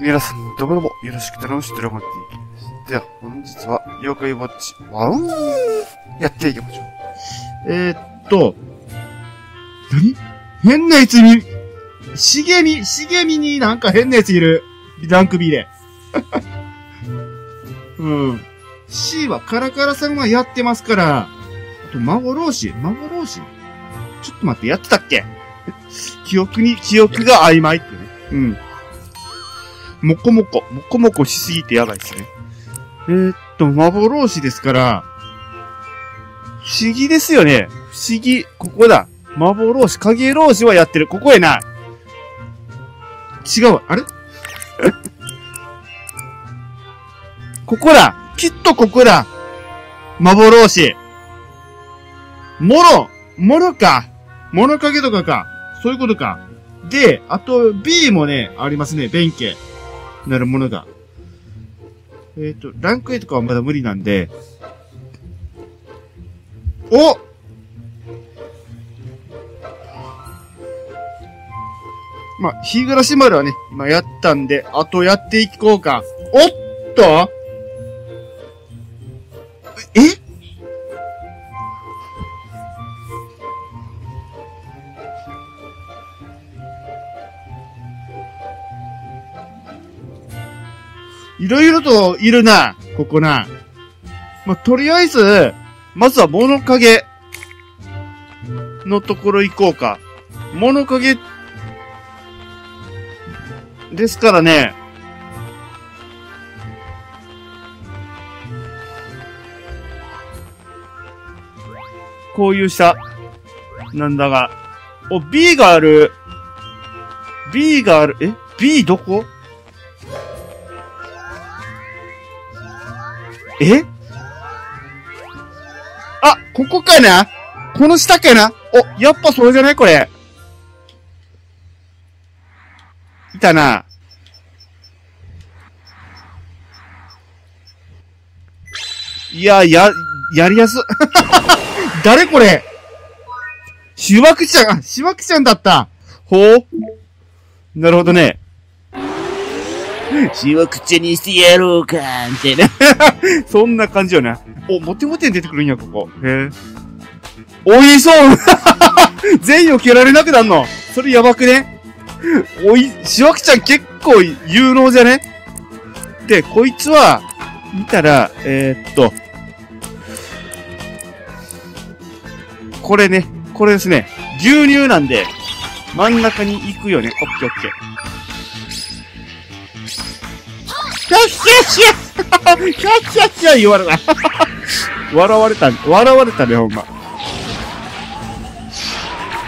皆さん、どうもどうも、よろしく頼むし、ドラゴンティーです。では、本日は、妖怪ウォッチ、ワウーやっていきましょう。えー、っと、何変なやつに、茂み、茂みになんか変なやついる。ランク B で。うん。C はカラカラさんはやってますから、あと、幻幻ちょっと待って、やってたっけ？記憶に、記憶が曖昧ってね。うん。もこもこ、もこもこしすぎてやばいですね。えー、っと、幻ですから、不思議ですよね。不思議。ここだ。幻、影老子はやってる。ここへな。違う。あれ？ここだ。きっとここだ。幻。もろ、もろか。もろ影とかか。そういうことか。で、あと B もね、ありますね。弁慶。なるものが。えっ、と、ランク A とかはまだ無理なんで。おまあ、日暮らし丸はね、今やったんで、あとやっていこうか。おっとえ？いろいろといるな、ここな。まあ、とりあえず、まずは物陰のところ行こうか。物陰ですからね。こういう下。なんだが。お、B がある。B がある。え ?B どこ？え？あ、ここかな？この下かな？お、やっぱそれじゃない？これ。いたな。いや、や、やりやす。誰これ？しわくちゃん、あ、しわくちゃんだった。ほう。なるほどね。しわくちゃにしてやろうか、みたいな。そんな感じよな。お、モテモテに出てくるんや、ここ。へえ。おいそう 全員を蹴られなくなんのそれやばくねおい、しわくちゃん結構有能じゃねで、こいつは、見たら、えー、っと、これね、これですね、牛乳なんで、真ん中に行くよね。オッケーオッケー。キャッキャッキャッキャッキャッキャッ言われた。笑われた、笑われたね、ほんま。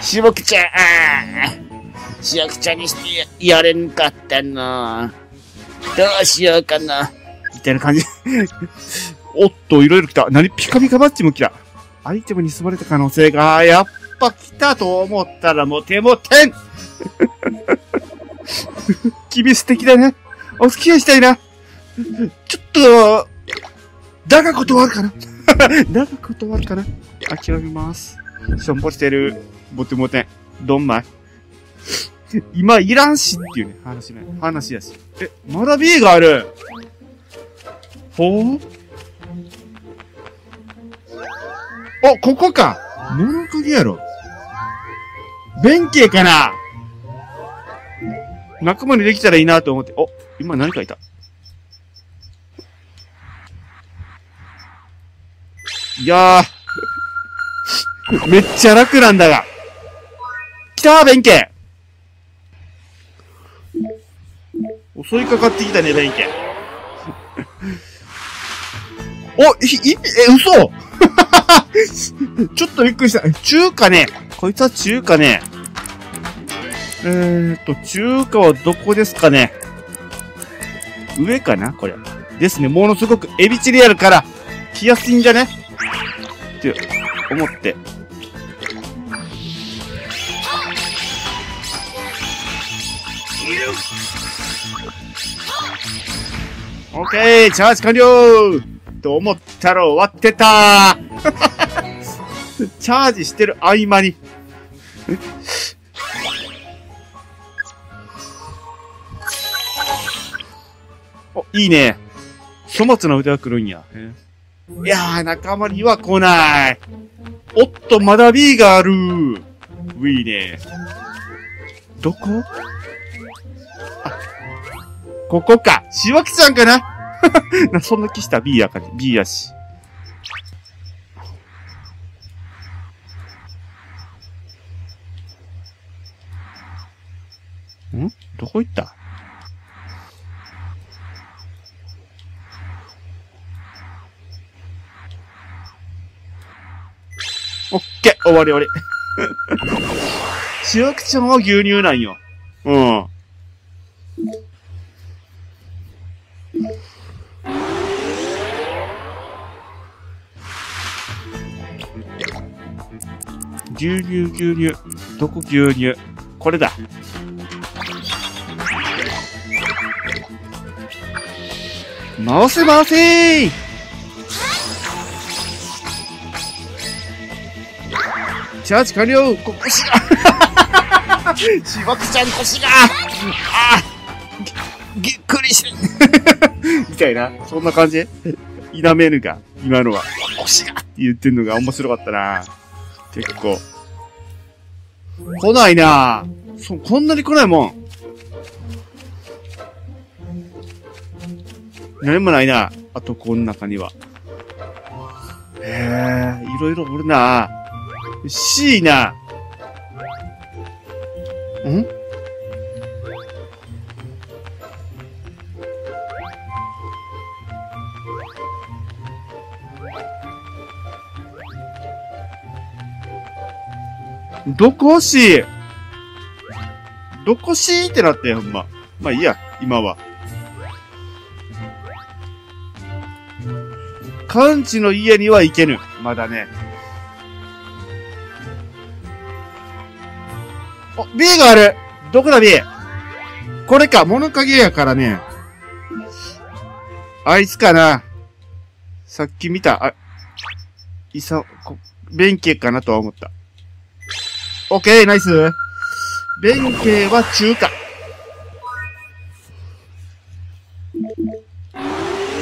しぼくちゃん、あーしわくちゃんにしてやれんかったなどうしようかな。みたいな感じ。おっと、いろいろ来た。何ピカピカバッジも来た。アイテムに盗まれた可能性が、やっぱ来たと思ったらもう手もてん君素敵だね。お付き合いしたいな。ちょっと、だが断るかな？だが断るかな？諦めます。しょんぼりしてる。ボテモテン。どんまい？今いらんしっていうね、話ね。話やし。え、まだ B がある？ほう？お、ここか物陰やろ。弁慶かな仲間にできたらいいなと思って。お、今何かいた。いやー。めっちゃ楽なんだが。来たー、弁慶襲いかかってきたね、弁慶。お、ひ、い、え、嘘 ちょっとびっくりした。中華ね。こいつは中華ね。えーと、中華はどこですかね。上かなこれ。ですね。ものすごくエビチリあるから、来やすいんじゃね？って思って。オッケーチャージ完了と思ったら終わってた。チャージしてる合間に。お、いいね。粗末の腕が来るんや。え。ーいやー、仲間には来ない。おっと、まだ B がある。ういいね。どこ？あ、ここか。しわきさんかな？な、そんな気した B やかね。B やし。ん？どこ行った？オッケー終わり終わり。しわくちゃんは牛乳なんよ。うん。牛乳牛乳。どこ牛乳？これだ。回せ回せーチャージ完了こ腰がしばくちゃん腰があーぎっくりしてみたいな。そんな感じ否めるが、今のは。腰がって言ってんのが面白かったな。結構。来ないなそ、こんなに来ないもん。何もないな。あと、この中には。へえ、いろいろおるな。C な。ん？どこ C? どこ C ってなってほんま。まあいいや、今は。完治の家には行けぬ。まだね。B があるどこだ B? これか、物陰やからね。あいつかな。さっき見た、あ、いさ、こ、弁慶かなとは思った。オッケー、ナイス。弁慶は中華。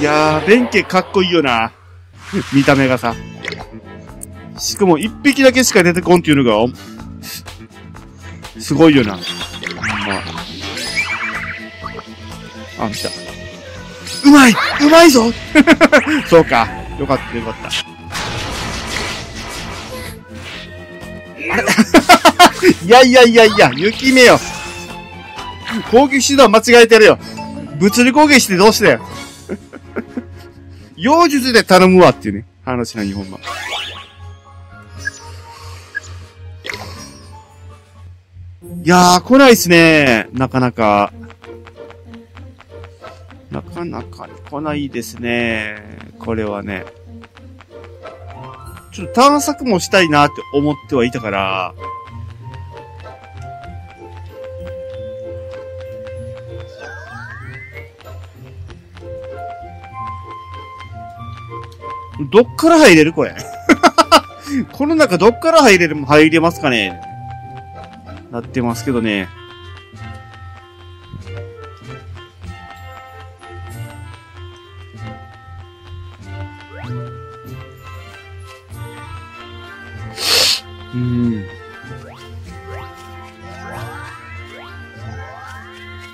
いやー、弁慶かっこいいよな。見た目がさ。しかも一匹だけしか出てこんっていうのが、すごいよな。まあ。あ、見た。うまいうまいぞ そうか。よかったよかった。あれ？いやいやいやいや、雪目よ。攻撃手段間違えてるよ。物理攻撃してどうして？よ。妖術で頼むわっていうね、話な日本は。いやー、来ないっすね。なかなか。なかなか来ないですね。これはね。ちょっと探索もしたいなって思ってはいたから。どっから入れるこれ？この中どっから入れる、入れますかね？なってますけどね。うん。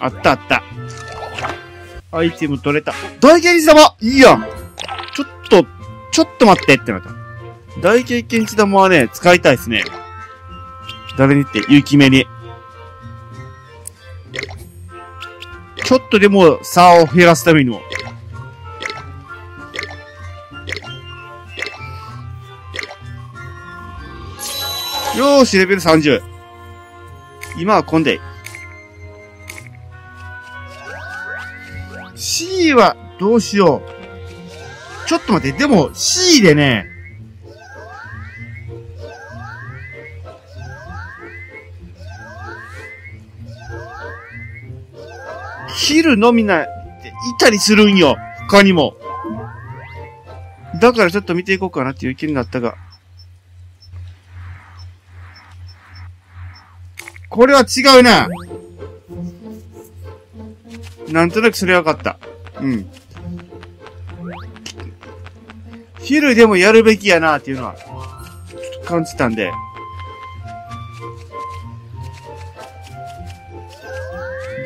あったあった。アイテム取れた。大剣士玉いいやんちょっと、ちょっと待ってってなった。大経験値玉はね、使いたいですね。誰にって、雪目に。ちょっとでも差を減らすためにも。よーし、レベル30。今は混んで。C はどうしよう。ちょっと待って、でも C でね、昼のみな、いたりするんよ。他にも。だからちょっと見ていこうかなっていう気になったが。これは違うな。なんとなくそれは分かった。うん。昼でもやるべきやなっていうのは、感じたんで。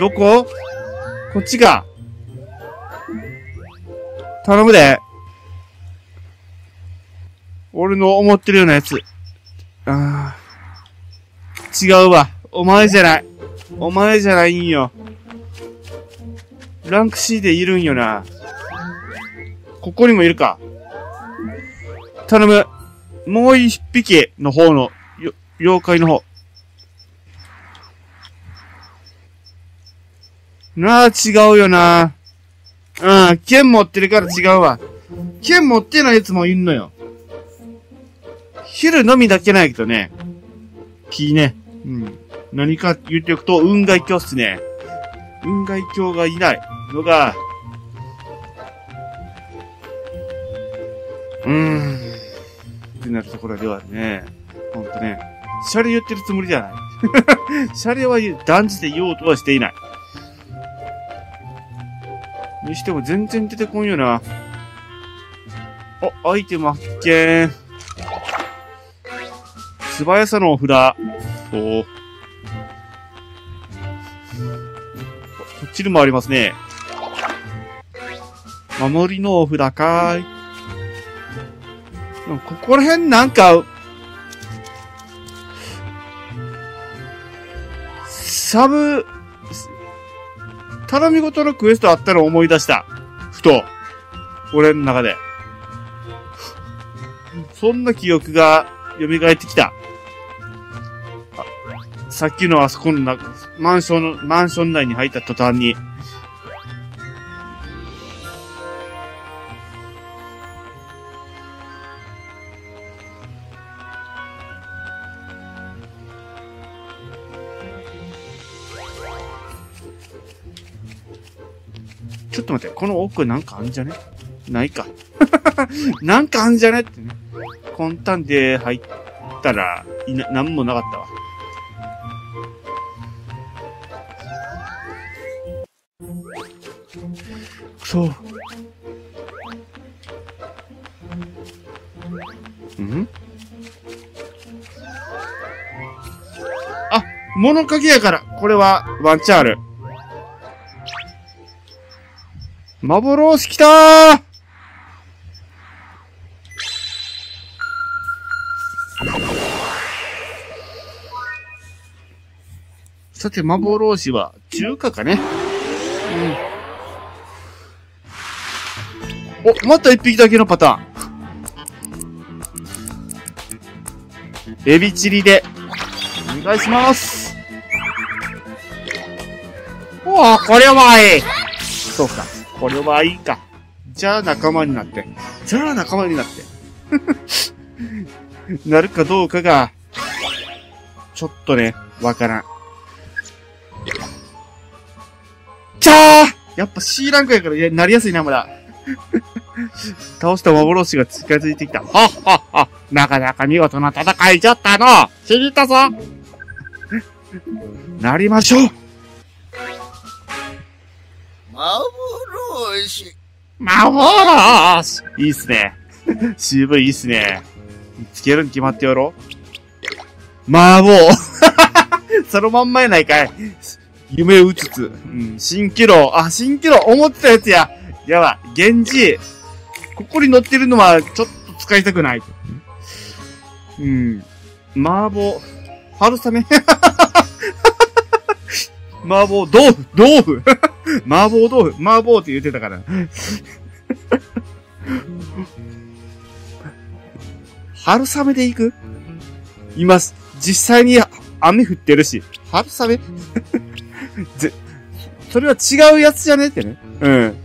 どこ？こっちか。頼むで。俺の思ってるようなやつ。ああ。違うわ。お前じゃない。お前じゃないんよ。ランク C でいるんよな。ここにもいるか。頼む。もう一匹の方の、よ、妖怪の方。なあ、違うよな。うん、剣持ってるから違うわ。剣持ってないやつもいんのよ。昼のみだけないけどね。木ね。うん。何か言っておくと、雲外鏡っすね。雲外鏡がいないのが、うーん。ってなるところではね、ほんとね、シャレ言ってるつもりじゃない。シャレは断じて言おうとはしていない。にしても全然出てこんよな。あ、アイテム発見。素早さのお札。おお。こっちにもありますね。守りのお札かーい。でもここら辺なんか、サブ、頼み事のクエストあったの思い出した。ふと。俺の中で。そんな記憶が蘇ってきた。さっきのあそこのな、マンションの、マンション内に入った途端に。ちょっと待って、この奥なんかあんじゃね？ないか。なんかあんじゃね？ってね。魂胆で入ったら、いな、なんもなかったわ。くそ。ん？あ、物陰やから、これはワンチャンある。幻来たーさて、幻は中華かね？うん。お、また一匹だけのパターン。エビチリで、お願いします。おー、これはいい。そうか。これはいいか。じゃあ仲間になって。じゃあ仲間になって。なるかどうかが、ちょっとね、わからん。ちゃーやっぱ C ランクやから、いや、なりやすいな、まだ。倒した幻が近づいてきた。はっはっは。なかなか見事な戦いじゃったの。知りたぞ。なりましょう。幻。幻いいっすね。CV いいっすね。つけるに決まってやろ麻婆 そのまんまやないかい。夢をうつつ。うん、蜃気楼。あ、蜃気楼思ってたやつや。やば、源氏。ここに乗ってるのは、ちょっと使いたくない。うん。麻婆。春雨 麻婆豆腐豆腐 麻婆豆腐麻婆って言ってたから。春雨で行く？います。実際に雨降ってるし。春雨？ぜ、それは違うやつじゃね？ってね。うん。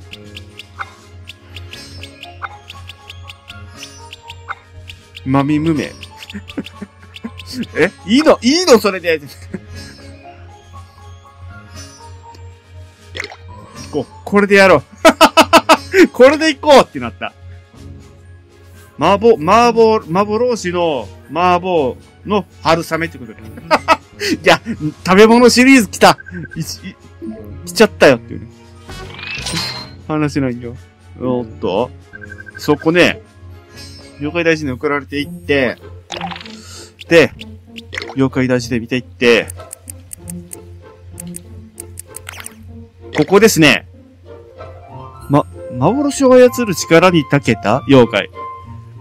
まみむめ。え？いいの？いいの？それで。行こう。これでやろう。これで行こうってなった。麻婆、麻婆、幻の麻婆の春雨ってことで。いや、食べ物シリーズ来た。いい来ちゃったよっていうね。話なんよ。おっとそこね、妖怪大事に送られていって、で、妖怪大事で見ていって、ここですね。ま、幻を操る力に長けた？妖怪。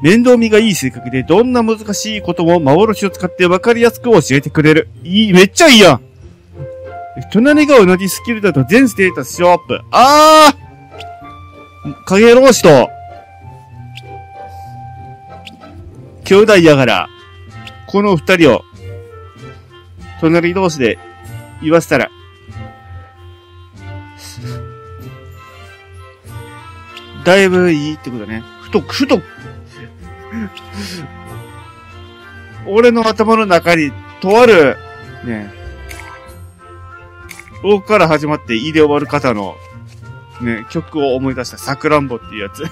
面倒見がいい性格で、どんな難しいことも幻を使って分かりやすく教えてくれる。いい、めっちゃいいやん隣が同じスキルだと全ステータスショーアップ。あー影老師と、兄弟やから、この二人を、隣同士で言わせたら、だいぶいいってことね。ふと、ふと、俺の頭の中に、とある、ね、大から始まって、いで終わる方の、ね、曲を思い出した、さくらんぼっていうやつ。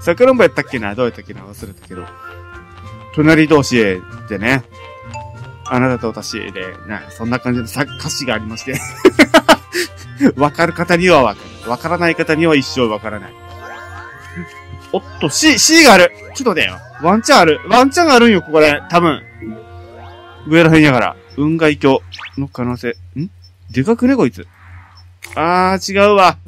さくらんぼやったっけな？どうやったっけな？忘れたけど。隣同士でね、あなたと私で、ね、そんな感じのさ歌詞がありまして。わかる方にはわかる。わからない方には一生わからない。おっと、C、C があるちょっと待てよ。ワンチャンある。ワンチャンあるんよ、ここで。多分。上らへんやから。雲外鏡の可能性。ん？でかくね、こいつ。あー、違うわ。